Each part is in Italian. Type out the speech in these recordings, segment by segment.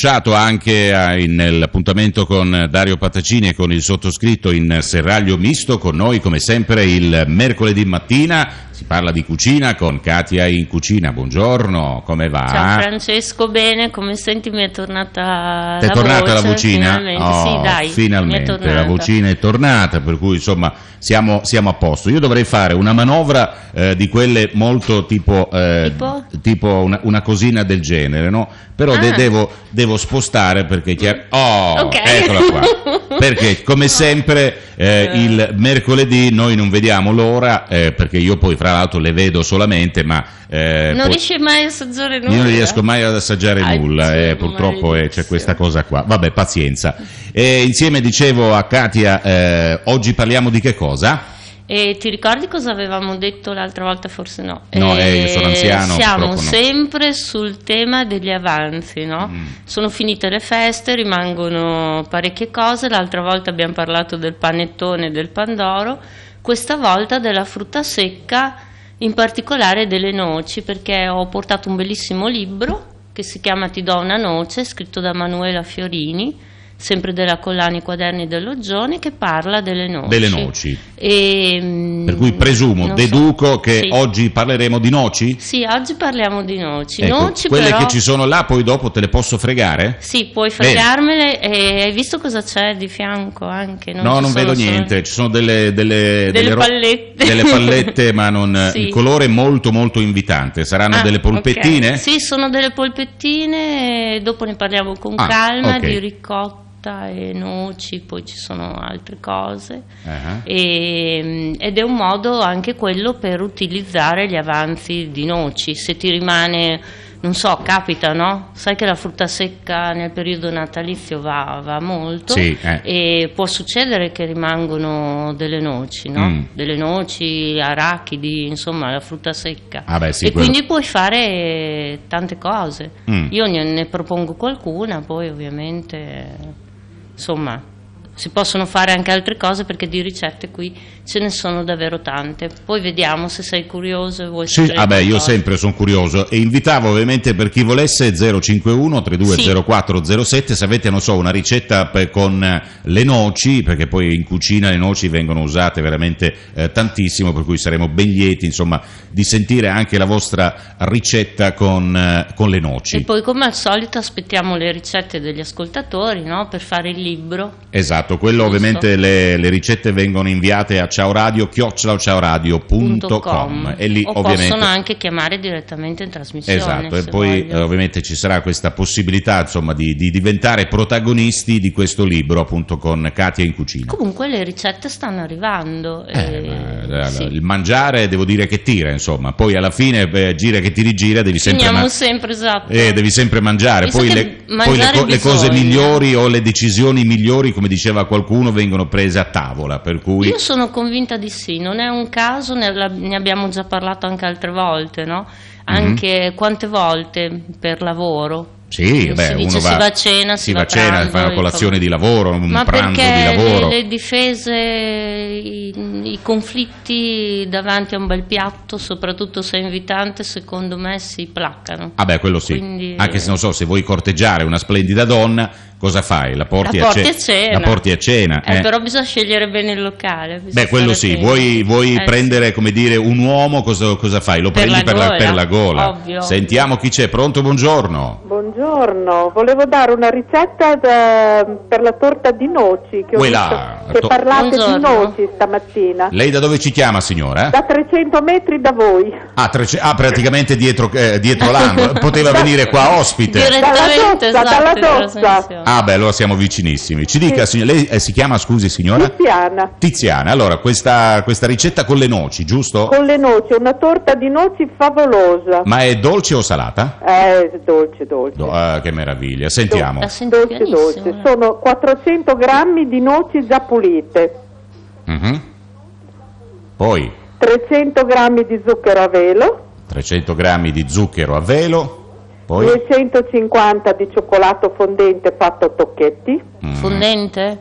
Annunciato anche eh, nell'appuntamento con Dario Patacini e con il sottoscritto in serraglio misto, con noi come sempre il mercoledì mattina si parla di cucina con Katia in cucina. Buongiorno, come va? Ciao Francesco, bene, come senti mi è tornata Ti è la tornata voce, la vocina? Finalmente, Oh, sì dai, finalmente, la vocina è tornata, per cui insomma siamo, siamo a posto. Io dovrei fare una manovra eh, di quelle molto tipo, eh, Tipo? tipo una, una cosina del genere, no? Però de- Ah. devo, devo spostare perché... chiar- Oh, Ok. eccola qua. Perché come sempre eh, il mercoledì noi non vediamo l'ora, eh, perché io poi fra l'altro le vedo solamente, ma... eh, Non riesci mai a assaggiare nulla? io non riesco mai ad assaggiare Ah, nulla, eh, purtroppo eh, c'è questa cosa qua. Vabbè, pazienza. E insieme dicevo a Katia, eh, oggi parliamo di che cosa? E ti ricordi cosa avevamo detto l'altra volta? Forse no. No, eh, io sono anziano, Siamo no. sempre sul tema degli avanzi, no? Mm. Sono finite le feste, rimangono parecchie cose. L'altra volta abbiamo parlato del panettone e del pandoro. Questa volta della frutta secca, in particolare delle noci, perché ho portato un bellissimo libro che si chiama Ti do una noce, scritto da Manuela Fiorini, sempre della collana I quaderni dell'Oggione, che parla delle noci. Delle noci. E, mm, Per cui presumo, non so. deduco che Sì. oggi parleremo di noci? Sì, oggi parliamo di noci. Ecco, noci quelle però... che ci sono là, poi dopo te le posso fregare? Sì, puoi fregarmele e hai visto cosa c'è di fianco anche? no, ci non vedo solo- niente, ci sono delle, delle, Delle ro- pallette. delle pallette, ma non, Sì. il colore è molto molto invitante. Saranno Ah, delle polpettine? ok. Sì, sono delle polpettine, e dopo ne parliamo con Ah, calma ok. di ricotta e noci, poi ci sono altre cose. Ah. E, ed è un modo anche quello per utilizzare gli avanzi di noci. Se ti rimane, non so, capita, no? Sai che la frutta secca nel periodo natalizio va, va molto Sì, eh. e può succedere che rimangono delle noci, no? Mm. Delle noci, arachidi, insomma, la frutta secca. Ah, beh, sì, e quello- quindi puoi fare tante cose. Mm. Io ne, ne propongo qualcuna, poi ovviamente, insomma, si possono fare anche altre cose perché di ricette qui ce ne sono davvero tante. Poi vediamo se sei curioso e vuoi Sì, sapere vabbè, io sempre sono curioso e invitavo ovviamente per chi volesse 051 320407 se avete, non so, una ricetta per- con eh, le noci, perché poi in cucina le noci vengono usate veramente eh, tantissimo, per cui saremo ben lieti, insomma, di sentire anche la vostra ricetta con, eh, con le noci. E poi come al solito aspettiamo le ricette degli ascoltatori no? per fare il libro. Esatto, quello Giusto. ovviamente le, le ricette vengono inviate a ciaoradio, chiocciolaciaoradio.com e lì o ovviamente... possono anche chiamare direttamente in trasmissione. Esatto, e poi vogliono. ovviamente ci sarà questa possibilità insomma, di, di diventare protagonisti di questo libro appunto con Katia in cucina. Comunque le ricette stanno arrivando. Eh, e- eh, sì. Il mangiare devo dire che tira, insomma, poi alla fine beh, gira che ti rigira, devi sempre, ma- sempre esatto. eh, devi sempre mangiare, Visto poi, le, poi le co- le cose migliori o le decisioni migliori, come diceva qualcuno, vengono prese a tavola, per cui... Io sono convinta di sì, non è un caso, ne, abbiamo già parlato anche altre volte, no? Anche quante volte per lavoro. Sì, si beh, dice uno si va a cena, si, si va a cena, pranzo, fa una colazione di lavoro, un Ma pranzo di lavoro. Le, le difese, i, i conflitti davanti a un bel piatto, soprattutto se è invitante, secondo me si placcano. Ah beh, quello sì. Quindi- Anche se non so, se vuoi corteggiare una splendida donna, cosa fai? La porti, La porti a, a cena. La porti a cena. Eh, eh. Però bisogna scegliere bene il locale. Beh, quello sì, attenti. vuoi, vuoi Eh, prendere, come dire, un uomo, cosa, cosa fai? Lo Per prendi la per la, gola, per la gola. ovvio. Sentiamo chi c'è, pronto, buongiorno. Buongiorno, volevo dare una ricetta da- per la torta di noci che ho Quella, visto che to- parlate Buongiorno. di noci stamattina. Lei da dove ci chiama, signora? Da 300 metri da voi. Ah, trece- ah, praticamente dietro, eh, dietro l'angolo. Poteva venire qua ospite. Direttamente, Dalla doccia, esatto, dalla doccia. Ah, beh, allora siamo vicinissimi. Ci dica, signor- lei eh, si chiama, scusi, signora? Tiziana, Tiziana. Allora, questa, questa ricetta con le noci, giusto? con le noci, una torta di noci favolosa. Ma è dolce o salata? Eh, dolce, dolce. Do- ah, che meraviglia. Sentiamo. Dolce, dolce. pianissimo. Sono 400 grammi di noci già pulite, Mhm. Poi 300 grammi di zucchero a velo, 300 grammi di zucchero a velo. Poi 250 di cioccolato fondente fatto a tocchetti. Mm. Fondente?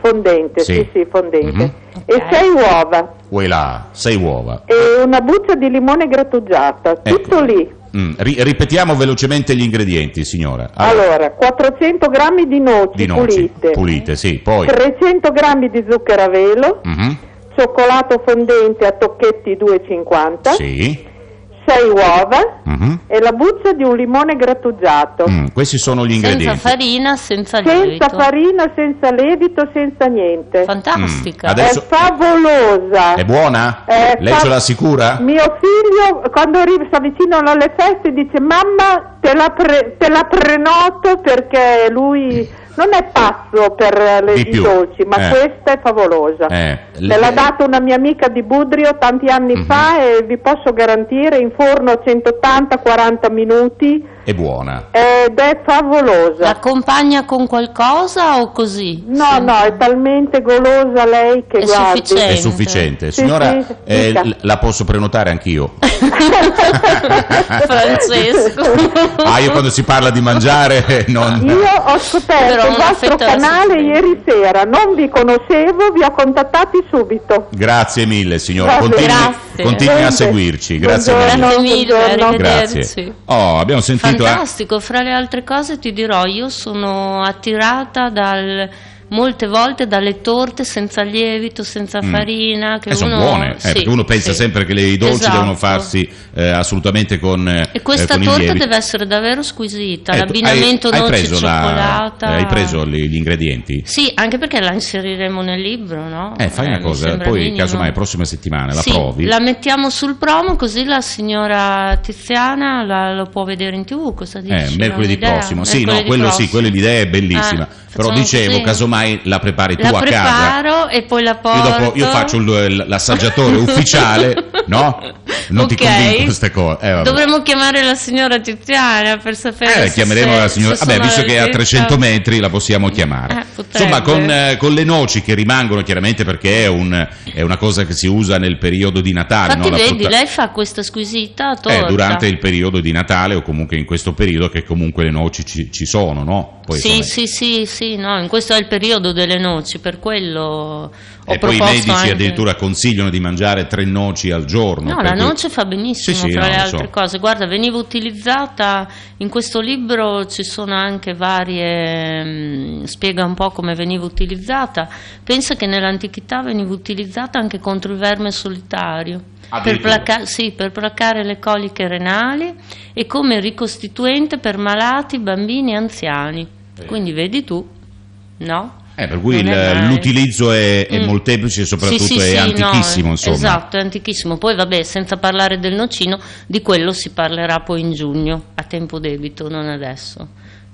Fondente, Sì. sì, sì, fondente. Mhm. E Ok. 6 uova Voilà, sei uova. e una buccia di limone grattugiata, Ecco. tutto lì. Mm, ri- ripetiamo velocemente gli ingredienti, signora. Allora, 400 grammi di noci, di noci pulite, pulite, sì, poi 300 grammi di zucchero a velo, Mhm, cioccolato fondente a tocchetti 2,50, sì, 6 uova mhm, e la buccia di un limone grattugiato. mm, questi sono gli Senza ingredienti. farina, senza Senza lievito. farina, senza lievito, senza niente. Fantastica. Mm, adesso- È favolosa. È buona? Eh, Lei fa- ce l'assicura? Mio figlio, quando arri- si avvicinano alle feste, dice: Mamma, te la, pre- te la prenoto perché lui non è pazzo per le Di dolci, ma Eh. questa è favolosa. Eh, Me l'ha data una mia amica di Budrio tanti anni Mhm. fa e vi posso garantire in forno a 180-40 minuti È buona. ed è favolosa. L'accompagna con qualcosa o così? No, no, è talmente golosa lei che È guardi. sufficiente. È sufficiente. Sì, Signora, sì, eh, l- la posso prenotare anch'io? Francesco. ah, io quando si parla di mangiare non... Io ho scoperto il vostro canale ieri sera, non vi conoscevo, vi ho contattati subito. Grazie mille signora, continui. Grazie. Continui a seguirci, grazie Buongiorno. mille. Grazie mille, Buongiorno. arrivederci. Grazie. Oh, abbiamo sentito... eh, Fantastico, fra le altre cose ti dirò, io sono attirata dal, molte volte dalle torte senza lievito, senza Mm. farina. Che eh, sono buone, eh, sì, perché uno pensa sì. sempre che le- i dolci Esatto. devono farsi eh, assolutamente con, eh, E questa con il torta deve essere davvero squisita, Eh, l'abbinamento hai, hai la- cioccolata. eh, hai preso gli, gli ingredienti? Sì, anche perché la inseriremo nel libro, no? Eh, fai una cosa, poi minimo. casomai prossima settimana la Sì, provi. la mettiamo sul promo così la signora Tiziana la, lo può vedere in tv, cosa dici? Eh, mercoledì prossimo, sì, no, Mercoledì quello sì, prossimo. quello l'idea è bellissima. Però dicevo, così. casomai la prepari tu La a casa. preparo e poi la porto. Io, dopo, io faccio l'assaggiatore ufficiale, no? Non ti Ok. convinco queste cose. Eh. Dovremmo chiamare la signora Tiziana per sapere Eh, chiameremo se- la signora. se Vabbè, visto che è a all'altezza. 300 metri, la possiamo chiamare. Eh. Insomma, con, eh, con le noci che rimangono, chiaramente perché è, un- è una cosa che si usa nel periodo di Natale. Infatti no? La vedi, frutta- lei fa questa squisita torta. Eh, durante il periodo di Natale o comunque in questo periodo che comunque le noci ci, ci sono, no? Poi, sì, insomma, sì, sì, sì, no, in questo è il periodo delle noci, per quello ho e poi i medici anche- addirittura consigliano di mangiare tre noci al giorno. No, la cui- noce fa benissimo Sì, sì, fra no, le altre so. cose. Guarda, veniva utilizzata in questo libro ci sono anche varie mm, spiega un po' come veniva utilizzata. Pensa che nell'antichità veniva utilizzata anche contro il verme solitario. Per, placa- sì, per placare le coliche renali e come ricostituente per malati, bambini e anziani. Quindi vedi tu, no? Eh, per cui il- l'utilizzo è, è Mm. molteplice e soprattutto Sì, sì, è sì, antichissimo, no, insomma. Esatto, è antichissimo. Poi vabbè, senza parlare del nocino, di quello si parlerà poi in giugno, a tempo debito, non adesso,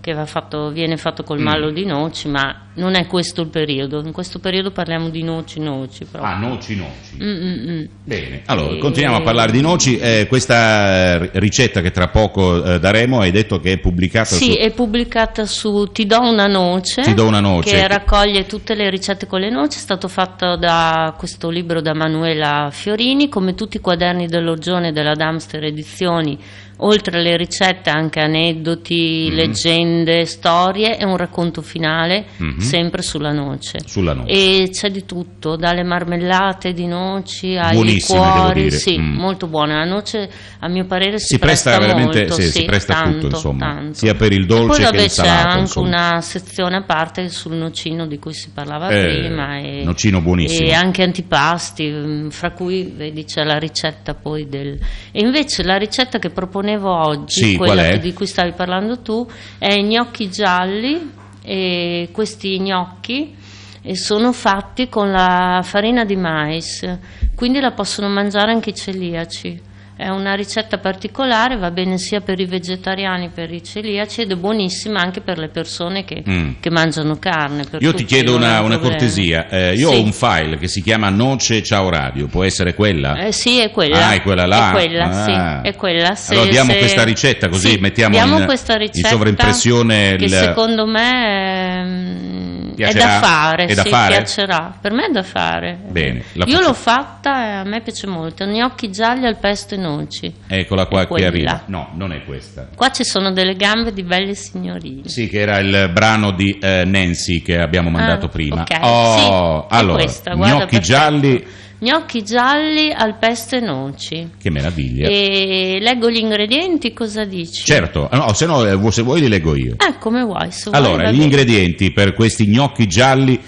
che va fatto- viene fatto col Mm. mallo di noci, ma non è questo il periodo. In questo periodo parliamo di noci, noci. proprio. Ah, noci, noci. Mm, mm, mm. Bene, allora E- continuiamo a parlare di noci. Eh, questa eh, ricetta che tra poco eh, daremo hai detto che è pubblicata Sì, su... è pubblicata su Ti do una noce, Ti do una noce. che raccoglie tutte le ricette con le noci, è stato fatto da questo libro da Manuela Fiorini, come tutti i quaderni dell'Orgione della Damster Edizioni, oltre alle ricette anche aneddoti, Mhm. leggende, storie e un racconto finale, Mhm. sempre sulla noce. sulla noce. E c'è di tutto, dalle marmellate di noci ai Buonissime, liquori, sì, Mm. molto buona. La noce, a mio parere, si, si presta, veramente molto, sì, si sì, presta a tanto, tutto, insomma, tanto. sia per il dolce poi che vabbè il c'è salato. anche insomma. una sezione a parte sul nocino di cui si parlava Eh, prima e, nocino buonissimo. e anche antipasti, mm, fra cui vedi c'è la ricetta poi del... E invece la ricetta che proponevo oggi, Sì, quella di cui stavi parlando tu, è i gnocchi gialli e questi gnocchi e sono fatti con la farina di mais, quindi la possono mangiare anche i celiaci. È una ricetta particolare, va bene sia per i vegetariani per i celiaci ed è buonissima anche per le persone che, Mm. che mangiano carne. Io ti chiedo una, un una cortesia. Eh, io Sì. ho un file che si chiama Noce Ciao Radio, può essere quella? Eh, sì, è quella. Ah, è quella là? È quella, Ah. sì, è quella. Se- Allora diamo se- questa ricetta così sì, mettiamo in- questa in sovraimpressione che il- secondo me ehm, è Piacerà? da fare, È da sì, fare? piacerà. Per me è da fare. Bene, Io l'ho fatta e a me piace molto. Gnocchi gialli al pesto e noci. Eccola qua È che arriva. No, non è questa. Qua ci sono delle gambe di belle signorine. Sì, che era il brano di eh, Nancy che abbiamo mandato Ah, prima. ok. Oh, Sì, è allora, questa, guarda, gnocchi perfetto. gialli Gnocchi gialli al pesto e noci. Che meraviglia. E leggo gli ingredienti, cosa dici? Certo, no, se no, eh, se vuoi li leggo io. Eh, come vuoi. vuoi, Allora, va gli ingredienti per questi gnocchi gialli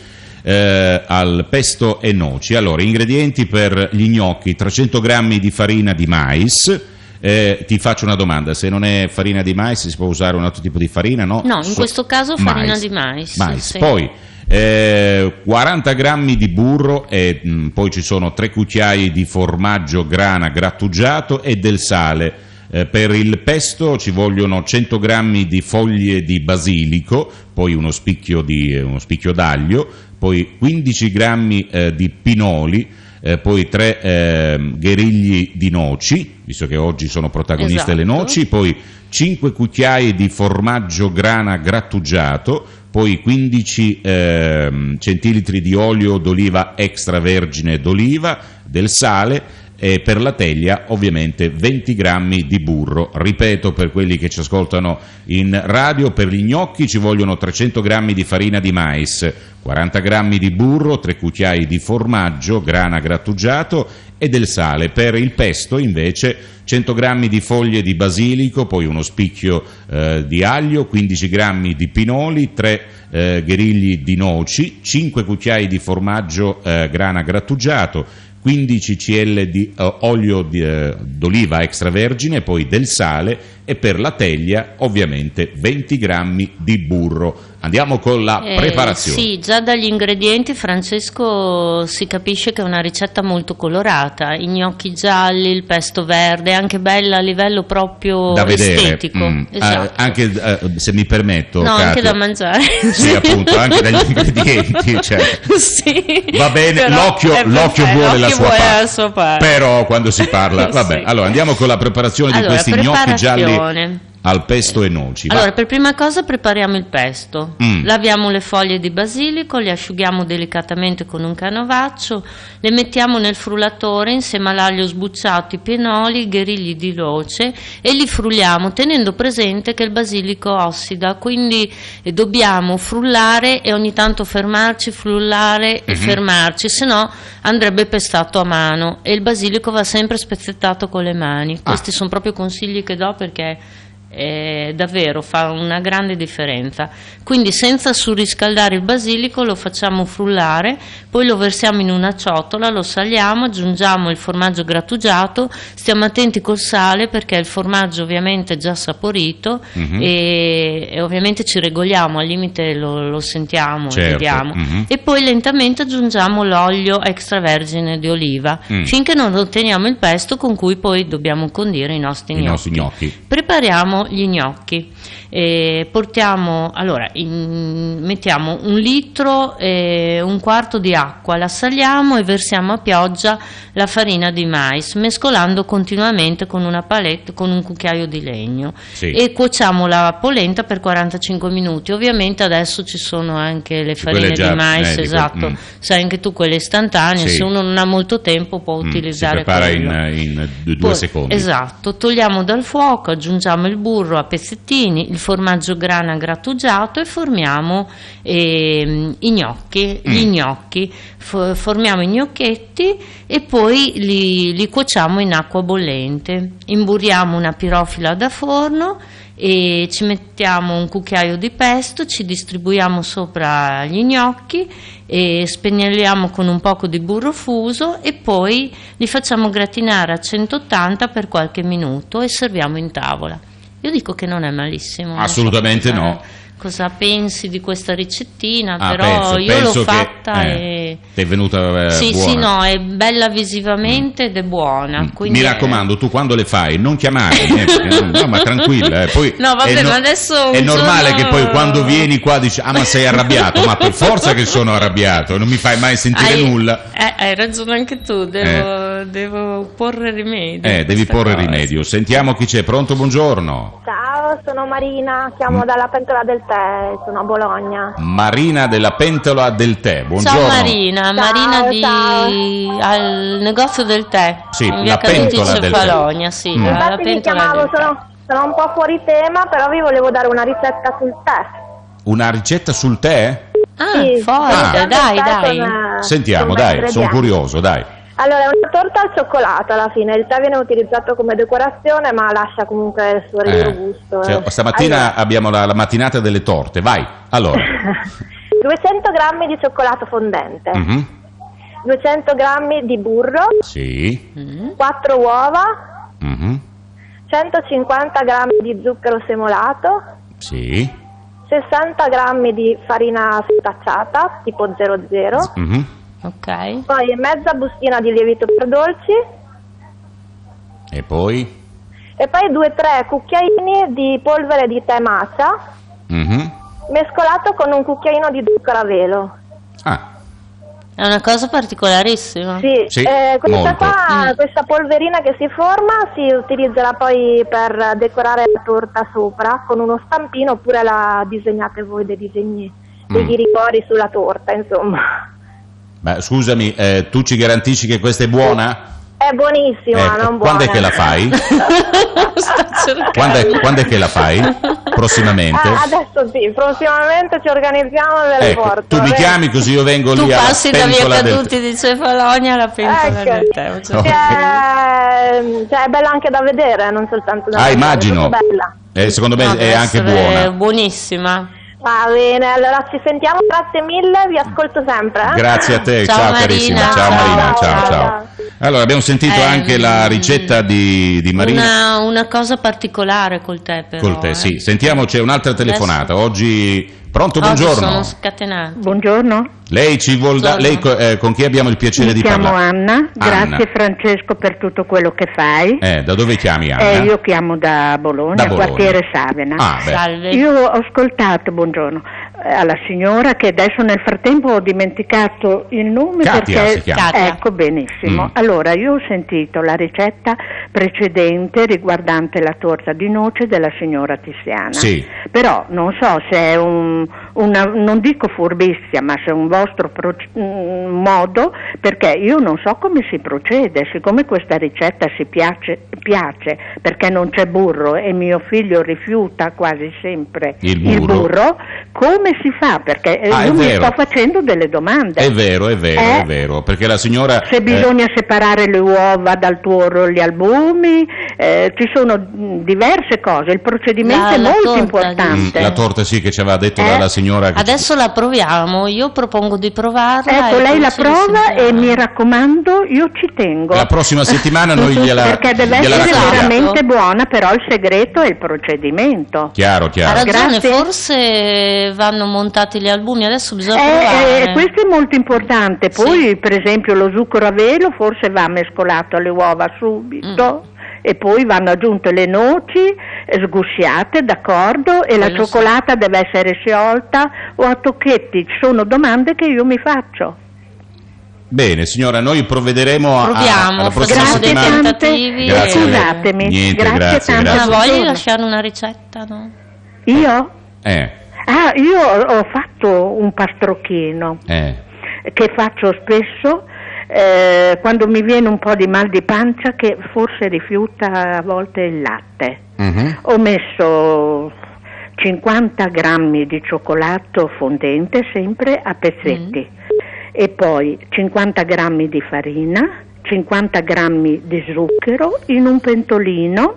eh, al pesto e noci. Allora, ingredienti per gli gnocchi: 300 grammi di farina di mais. Eh, ti faccio una domanda: se non è farina di mais, si può usare un altro tipo di farina? No, No, in So- questo caso farina di mais, Mais. sì. Poi eh, 40 grammi di burro e mh, poi ci sono 3 cucchiai di formaggio grana grattugiato e del sale. Eh, per il pesto ci vogliono 100 grammi di foglie di basilico, poi uno spicchio, di, eh, uno spicchio d'aglio, poi 15 grammi eh, di pinoli, eh, poi 3 gherigli di noci, visto che oggi sono protagoniste le Esatto. noci, poi 5 cucchiai di formaggio grana grattugiato, poi 15 ehm, centilitri di olio d'oliva extravergine d'oliva, del sale e per la teglia ovviamente 20 grammi di burro. Ripeto per quelli che ci ascoltano in radio, per gli gnocchi ci vogliono 300 grammi di farina di mais, 40 grammi di burro, 3 cucchiai di formaggio, grana grattugiato e del sale. Per il pesto invece 100 grammi di foglie di basilico, poi uno spicchio eh, di aglio, 15 grammi di pinoli, 3 eh, gherigli di noci, 5 cucchiai di formaggio eh, grana grattugiato, 15 cl di eh, olio di, eh, d'oliva extravergine, poi del sale e per la teglia ovviamente 20 grammi di burro. Andiamo con la Eh, preparazione. Sì, già dagli ingredienti, Francesco, si capisce che è una ricetta molto colorata. I gnocchi gialli, il pesto verde, anche bella a livello proprio da vedere, estetico. Mm. Esatto. Ah, anche eh, se mi permetto, no, anche Katia. da mangiare. Sì, appunto, anche dagli ingredienti, certo. Sì, Va bene, l'occhio, l'occhio vuole, la sua, vuole parte. la sua parte. Però quando si parla, vabbè, Sì. allora andiamo con la preparazione di Allora, questi gnocchi gialli preparazione. Al pesto e noci. Va. Allora, per prima cosa prepariamo il pesto. Mm. Laviamo le foglie di basilico, le asciughiamo delicatamente con un canovaccio, le mettiamo nel frullatore insieme all'aglio sbucciato, i pinoli, i gherigli di loce e li frulliamo tenendo presente che il basilico ossida, quindi eh, dobbiamo frullare e ogni tanto fermarci, frullare e Mhm. fermarci, se no andrebbe pestato a mano e il basilico va sempre spezzettato con le mani. Ah. Questi sono proprio consigli che do perché eh, davvero fa una grande differenza. Quindi senza surriscaldare il basilico lo facciamo frullare, poi lo versiamo in una ciotola, lo saliamo, aggiungiamo il formaggio grattugiato, stiamo attenti col sale perché il formaggio ovviamente è già saporito Mhm. e, e ovviamente ci regoliamo, al limite lo, lo sentiamo, Certo, vediamo. mhm. E poi lentamente aggiungiamo l'olio extravergine di oliva Mm. finché non otteniamo il pesto con cui poi dobbiamo condire i nostri I gnocchi. nostri gnocchi. Prepariamo gli gnocchi. Eh, portiamo, allora, in- mettiamo un litro e un quarto di acqua, la saliamo e versiamo a pioggia la farina di mais, mescolando continuamente con una palette, con un cucchiaio di legno. Sì. E cuociamo la polenta per 45 minuti. Ovviamente adesso ci sono anche le farine già- di mais, eh, esatto. mm. Sai anche tu quelle istantanee, Sì. se uno non ha molto tempo può Mm, utilizzare si in, in due Poi- secondi. Esatto, togliamo dal fuoco, aggiungiamo il burro a pezzettini, il formaggio grana grattugiato e formiamo ehm, i gnocchi, gli Mm. gnocchi. Fo- formiamo i gnocchetti e poi li, li cuociamo in acqua bollente. Imburriamo una pirofila da forno e ci mettiamo un cucchiaio di pesto, ci distribuiamo sopra gli gnocchi e spennelliamo con un poco di burro fuso e poi li facciamo gratinare a 180 per qualche minuto e serviamo in tavola. Io dico che non è malissimo. so Assolutamente cosa- no. Cosa pensi di questa ricettina? Ah, però penso- io penso l'ho che, fatta eh, e... Ti è venuta eh, sì, buona. sì, no, è bella visivamente ed è buona. Mm. quindi Mi raccomando, tu quando le fai non chiamarmi, eh, no, ma tranquilla. eh, poi No, vabbè, è ma adesso è normale giorno- che poi quando vieni qua dici, ah ma sei arrabbiato, ma per forza che sono arrabbiato, non mi fai mai sentire hai, nulla. eh, hai ragione anche tu, devo, devo porre rimedio. Eh, devi porre cosa. rimedio. Sentiamo chi c'è. Pronto, buongiorno. Ciao, sono Marina, chiamo dalla pentola del tè, sono a Bologna. Marina della Pentola del Tè. Buongiorno. Ciao Marina, Ciao, Marina di, ciao. al negozio del tè. Sì, in via la pentola del tè. Cefalonia, sì, Mm. la, pentola chiamavo, del tè. sono, sono un po' fuori tema, però vi volevo dare una ricetta sul tè. Una ricetta sul tè? Ah, Sì, forte, Ah. dai, tè dai. con, eh, Sentiamo, dai, sono curioso, dai. Allora, è una torta al cioccolato alla fine, il tè viene utilizzato come decorazione ma lascia comunque il suo Eh, gusto. cioè, eh. stamattina Allora, abbiamo la, la mattinata delle torte, vai. Allora. 200 grammi di cioccolato fondente, Mhm. 200 grammi di burro, Sì. 4 uova, Mhm. 150 grammi di zucchero semolato, Sì. 60 grammi di farina stacciata tipo 00, Mhm. Ok. poi mezza bustina di lievito per dolci E poi? e poi 2-3 cucchiaini di polvere di tè matcha Mhm. mescolato con un cucchiaino di zucchero a velo. Ah, È una cosa particolarissima. Sì, Sì, eh, questa molto. qua, Mm. questa polverina che si forma si utilizzerà poi per decorare la torta sopra con uno stampino oppure la disegnate voi dei disegni, degli Mm. ricordi sulla torta, insomma. Ma scusami, eh, tu ci garantisci che questa è buona? È buonissima, Ecco, non buona. quando è che la fai? Quando è, quando è che la fai? Prossimamente? Ah, adesso sì, prossimamente ci organizziamo e ve Ecco, porto. tu mi bene? chiami così io vengo Tu lì alla passi da via pentola del... caduti di Cefalonia alla pentola Ecco. del tè. cioè. Cioè, cioè, è bella anche da vedere, non soltanto da Ah, mangiare, immagino. è. Eh, secondo me No, è anche buona. buonissima. Va bene, allora ci sentiamo, grazie mille, vi ascolto sempre. eh. Grazie a te, Ciao, ciao, Marina. carissima, ciao, Ciao, Marina, ciao ciao. ciao. Allora abbiamo sentito Ehm, anche la ricetta di, di Marina Una, una cosa particolare col tè però. col tè, eh. sì. Sentiamo c'è un'altra telefonata. Oggi pronto, Oggi buongiorno. sono scatenati. Buongiorno, Lei ci vuol da- lei eh, con chi abbiamo il piacere mi di chiamo parlare? Anna, Anna. grazie Francesco per tutto quello che fai. Eh, da dove chiami Anna? Eh, io chiamo da Bologna, Da Bologna. quartiere Savena. Ah. Io ho ascoltato, buongiorno, eh, alla signora che adesso nel frattempo ho dimenticato il nome Katia perché ecco benissimo. Mm. Allora, io ho sentito la ricetta precedente riguardante la torta di noce della signora Tiziana. Sì. Però non so se è un, una, non dico furbizia, ma se un vostro pro- mm, modo, perché io non so come si procede, siccome questa ricetta si piace, piace perché non c'è burro e mio figlio rifiuta quasi sempre Il burro. come si fa? Perché eh, Ah, io mi vero. sto facendo delle domande. È vero, è vero, Eh? è vero, perché la signora Se eh, bisogna separare le uova dal tuoro gli albumi, eh, ci sono mh, diverse cose, il procedimento La- è la molto torta, mm, importante. la torta sì che ci aveva detto Eh? la, la signora Adesso la proviamo, io propongo di provarla. Ecco, lei la prova e mi raccomando, io ci tengo. la prossima settimana noi gliela Perché deve gliela essere raccontiamo. veramente buona, però il segreto è il procedimento. Chiaro, Ha chiaro. ragione, Grazie. forse vanno montati gli albumi, adesso bisogna Eh, provare. eh, questo è molto importante. Poi, per esempio, lo zucchero a velo forse va mescolato alle uova subito. Mm. E poi vanno aggiunte le noci eh, sgusciate, d'accordo, e la Quello sì. cioccolata deve essere sciolta o a tocchetti. Sono domande che io mi faccio. Bene, signora, noi provvederemo a, Proviamo, alla prossima settimana. Grazie a lei. Scusatemi. Niente, Grazie grazie, tanto. Ma Buongiorno. lasciare una ricetta, no? Io? Eh, Ah, io ho ho fatto un pastrocchino. eh. che faccio spesso eh, quando mi viene un po' di mal di pancia che forse rifiuta a volte il latte. Mhm. Ho messo 50 grammi di cioccolato fondente sempre a pezzetti e poi 50 grammi di farina, 50 grammi di zucchero in un pentolino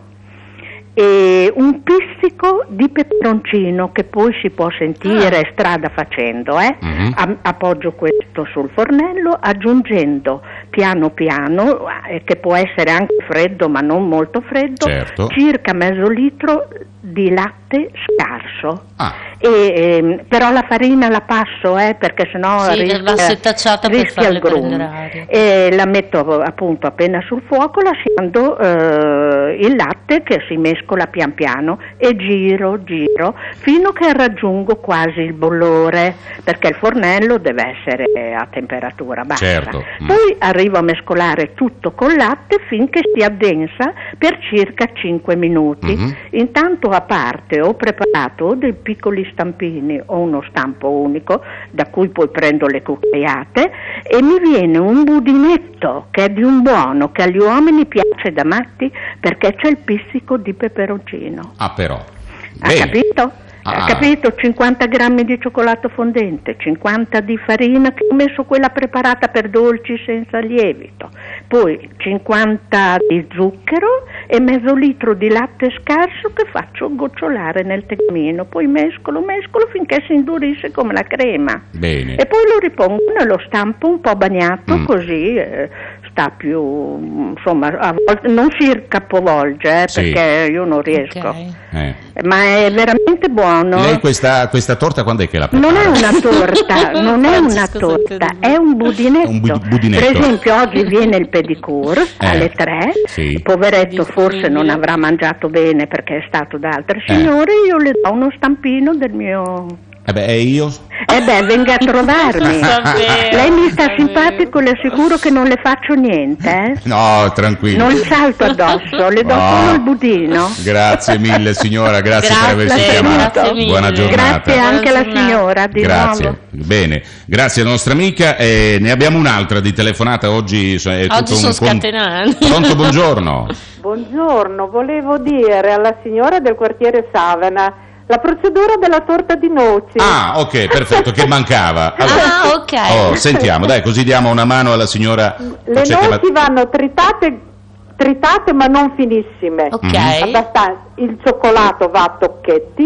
e un pizzico di peperoncino che poi si può sentire strada facendo. eh. Mhm. Am- appoggio questo sul fornello aggiungendo piano piano, eh, che può essere anche freddo ma non molto freddo, Certo. circa mezzo litro di latte scarso. Ah, E, ehm, però la farina la passo eh, perché sennò Sì, rischia, rischia il grum. prendere aria. E la metto appunto appena sul fuoco lasciando eh, il latte che si mescola pian piano e giro, giro fino che raggiungo quasi il bollore perché il fornello deve essere a temperatura bassa. Certo. Mm. Poi arrivo a mescolare tutto col latte finché si addensa per circa 5 minuti. Mhm. Intanto a parte ho preparato dei piccoli stampini o uno stampo unico da cui poi prendo le cucchiaiate e mi viene un budinetto che è di un buono che agli uomini piace da matti perché c'è il pizzico di peperoncino. ah però. Ha Bene. capito? Ah. Capito? 50 grammi di cioccolato fondente, 50 di farina che ho messo quella preparata per dolci senza lievito, poi 50 di zucchero e mezzo litro di latte scarso che faccio gocciolare nel tegamino, poi mescolo, mescolo finché si indurisce come la crema. Bene. E poi lo ripongo nello stampo un po' bagnato Mm. così eh, sta più, insomma, a volte non si capovolge eh, Sì. perché io non riesco. Ok. Eh. Ma è veramente buono. Lei questa, questa torta quando è che la Non prepara? è una torta, non è una torta, è un budinetto. Un bu- budinetto. Per esempio oggi viene il pedicure Eh, alle 3, sì. poveretto forse non avrà mangiato bene perché è stato da altre Eh. signore, io le do uno stampino del mio... Eh beh, e io? Eh beh, venga a trovarmi. Lei mi sta simpatico, le assicuro che non le faccio niente, eh? No, tranquillo. Non salto addosso, le do No. solo il budino. Grazie mille signora, grazie, per Grazie, averci grazie chiamato. mille. Buona giornata. Grazie anche alla signora, di Grazie, nuovo. bene, grazie alla nostra amica. E ne abbiamo un'altra di telefonata oggi. È tutto Oggi sono un con- scatenati. Pronto, buongiorno. Buongiorno, volevo dire alla signora del quartiere Savana la procedura della torta di noci. Ah, ok, perfetto, che mancava. Ah, ok. Oh, sentiamo, dai, così diamo una mano alla signora. Le noci ma- vanno tritate, tritate ma non finissime. Ok. Mhm. Abbastanza. Il cioccolato va a tocchetti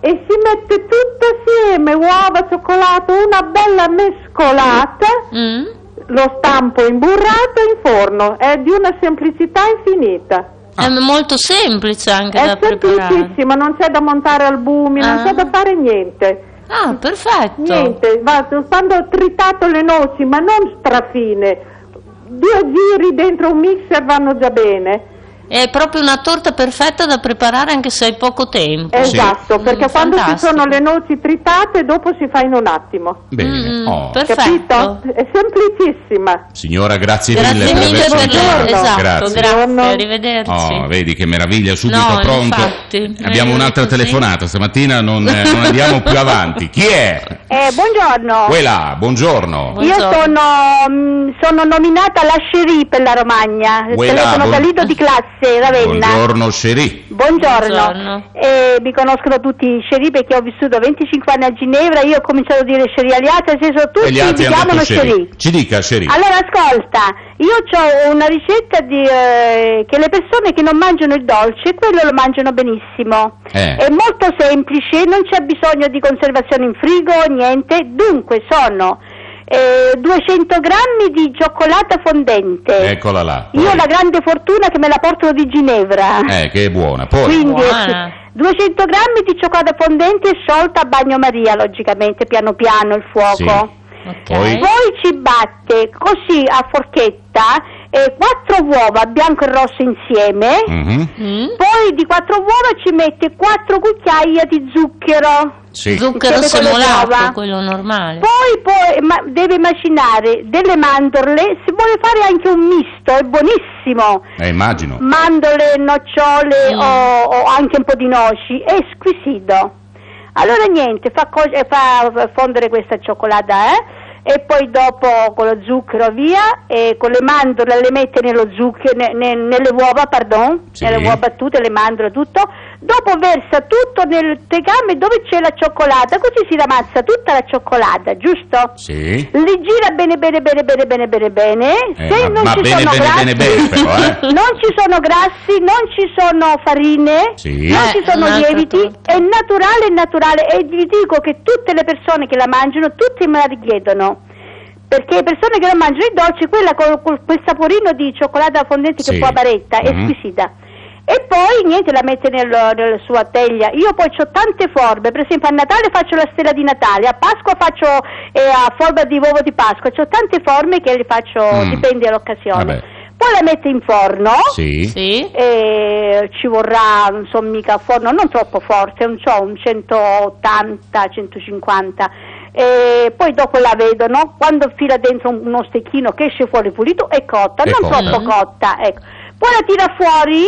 e si mette tutto assieme, uova, cioccolato, una bella mescolata, Mm? lo stampo imburrato in forno. È di una semplicità infinita. È molto semplice anche È da preparare. semplicissima, non c'è da montare albumi, non Ah. c'è da fare niente. Ah, perfetto. Niente, va- quando ho tritato le noci, ma non strafine, due giri dentro un mixer vanno già bene. È proprio una torta perfetta da preparare anche se hai poco tempo. Esatto, perché Mm, quando ci fantastico. sono le noci tritate, dopo si fa in un attimo. Bene. Mm, Oh. perfetto. Capito? È semplicissima. Signora, grazie, Grazie mille per mille averci per esatto, Grazie. grazie, Buongiorno. arrivederci. Oh, vedi che meraviglia, subito No, pronto. infatti, Abbiamo un'altra telefonata, stamattina non, eh, non andiamo più avanti. Chi è? Eh, buongiorno. Quella, buongiorno. Buongiorno. Io sono, mm, sono nominata la Scerì per la Romagna, Quella, telefono buon- da Lido di classe, Ravenna. Buongiorno, Sherry. Buongiorno. Buongiorno. Eh, mi conoscono tutti Scerì perché ho vissuto 25 anni a Ginevra, io ho cominciato a dire Scerì agli altri, nel senso E tutti mi chiamano Sherry. Ci dica, Sherry. Allora ascolta, io ho una ricetta di, eh, che le persone che non mangiano il dolce, quello lo mangiano benissimo. Eh. È molto semplice, non c'è bisogno di conservazione in frigo, niente. Dunque sono eh, 200 grammi di cioccolata fondente. Eccola là. Io ho Poi- la grande fortuna che me la portano di Ginevra. Eh, che è buona. Poi, Quindi Buona. 200 grammi di cioccolata fondente sciolta a bagnomaria, logicamente, piano piano il fuoco. Sì. Ok. Poi? Poi ci batte così a forchetta eh, quattro uova bianco e rosso insieme. Mhm. Mm? Poi di quattro uova ci mette quattro cucchiaia di zucchero. Sì. Zucchero semolato, quello normale. Poi, poi ma- deve macinare delle mandorle, se vuole fare anche un misto, è buonissimo. Eh, immagino. Mandorle, nocciole Mm. o, o anche un po' di noci, è squisito. Allora niente, fa, co- fa fondere questa cioccolata, eh? E poi dopo con lo zucchero via, e con le mandorle le mette nello zucchero, ne- ne- nelle uova, pardon, Sì. nelle uova battute, le mandorle, tutto. Dopo versa tutto nel tegame dove c'è la cioccolata, così si ramazza tutta la cioccolata, giusto? Sì. Li gira bene bene bene bene bene bene bene. Eh, Se ma- non ma ci bene, sono bene, grassi, bene, bene, però, eh. non ci sono grassi, non ci sono farine, Sì. non Eh, ci sono lieviti, torta. è naturale, è naturale e vi dico che tutte le persone che la mangiano, tutti me la richiedono. Perché le persone che non mangiano il dolce, quella con, con quel saporino di cioccolata fondente Sì. che può a baretta, è Mhm. squisita. E poi niente, la mette nel, nella sua teglia. Io poi ho tante forme, per esempio a Natale faccio la stella di Natale, a Pasqua faccio eh, a forma di uovo di Pasqua, ho tante forme che le faccio, Mm. dipende dall'occasione. Vabbè. Poi la mette in forno. Sì. Sì. E ci vorrà, non so mica forno, non troppo forte, non so, un 180, 150. E poi dopo la vedono, quando fila dentro un- uno stecchino che esce fuori pulito è cotta, È non cotta. troppo cotta, ecco. Poi la tira fuori,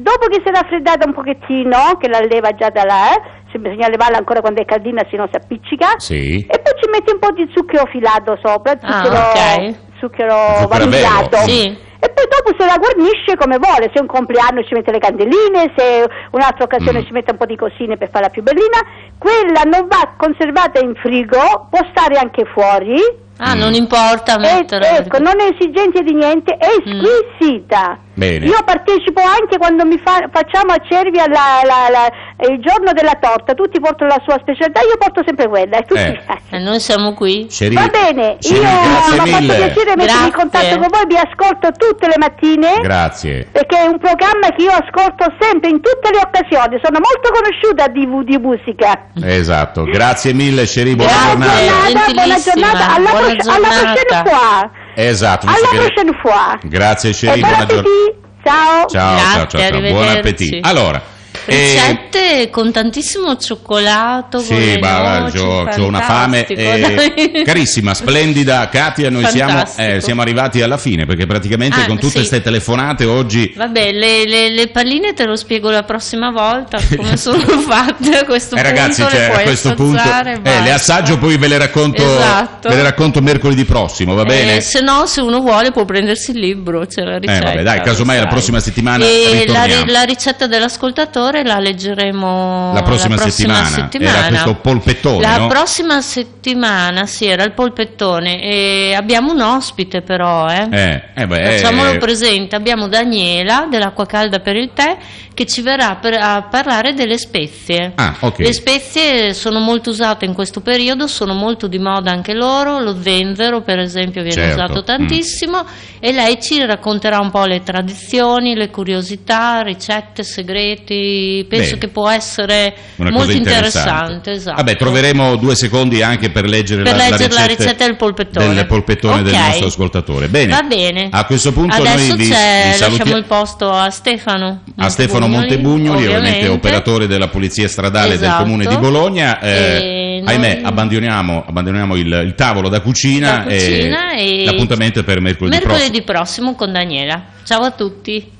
dopo che si è raffreddata un pochettino, che la leva già da là, eh, se bisogna levarla ancora quando è caldina, se no si appiccica. Sì. E poi ci metti un po' di zucchero filato sopra, Ah, zucchero, ok. zucchero Zucchero vanigliato. Sì. E poi dopo se la guarnisce come vuole, se è un compleanno ci mette le candeline, se un'altra occasione Mm. ci mette un po' di cosine per farla più bellina, quella non va conservata in frigo, può stare anche fuori, Ah, Mm. non importa e, mettere... ecco, non è esigente di niente, è Mm. squisita. Bene. Io partecipo anche quando mi fa- facciamo a Cervia la- la- la- il giorno della torta, tutti portano la sua specialità, io porto sempre quella e tutti Eh. Eh, noi siamo qui. Sheri- Va bene, Sheri, io mi ha fatto piacere mettermi in contatto con voi, vi ascolto tutte le mattine. Grazie. Perché è un programma che io ascolto sempre in tutte le occasioni, sono molto conosciuta di, di musica. Esatto, grazie mille Sheri, buona giornata. buona giornata, alla, buona proce- alla giornata. fois. Esatto, Alla prochaine fois. Grazie buon buona giornata. Ciao. Ciao, ciao, Grazie, ciao, ciao, buon appetito. Allora, eh, Ricette con tantissimo cioccolato, Sì, ma c'ho una fame. eh, carissima, splendida Katia, noi siamo, eh, siamo arrivati alla fine perché praticamente Ah, con tutte sì. queste telefonate oggi... Vabbè, le, le- le palline te lo spiego la prossima volta come sono fatte a questo Eh, punto. ragazzi, cioè, a questo punto eh, le assaggio poi ve le racconto, Esatto. ve le racconto mercoledì prossimo, va bene? Eh, se no, se uno vuole può prendersi il libro, c'è la ricetta. vabbè, dai, casomai la prossima settimana E la, la ricetta dell'ascoltatore la leggeremo La prossima settimana. Era questo polpettone, La no? prossima settimana, sì, era il polpettone. E abbiamo un ospite però, eh. Eh, eh, beh, Facciamolo eh, presente, abbiamo Daniela dell'acqua calda per il tè che ci verrà per- a parlare delle spezie. Ah, ok. Le spezie sono molto usate in questo periodo, sono molto di moda anche loro, lo zenzero per esempio viene Certo, usato tantissimo e lei ci racconterà un po' le tradizioni, le curiosità, ricette, segreti, penso Bene. che può essere una molto cosa interessante. esatto. Vabbè, troveremo due secondi anche per leggere, Per la, leggere la ricetta ricetta del polpettone. del polpettone del Ok. nostro ascoltatore. Bene. Va bene. A questo punto Adesso noi vi, vi lasciamo il posto a Stefano. a Stefano Montebugnoli, ovviamente operatore della Polizia Stradale del Esatto. Comune di Bologna. Eh, E ahimè, noi- abbandoniamo, abbandoniamo il, il tavolo da cucina, Da cucina e- l'appuntamento è per mercoledì, Mercoledì prossimo. prossimo con Daniela. Ciao a tutti.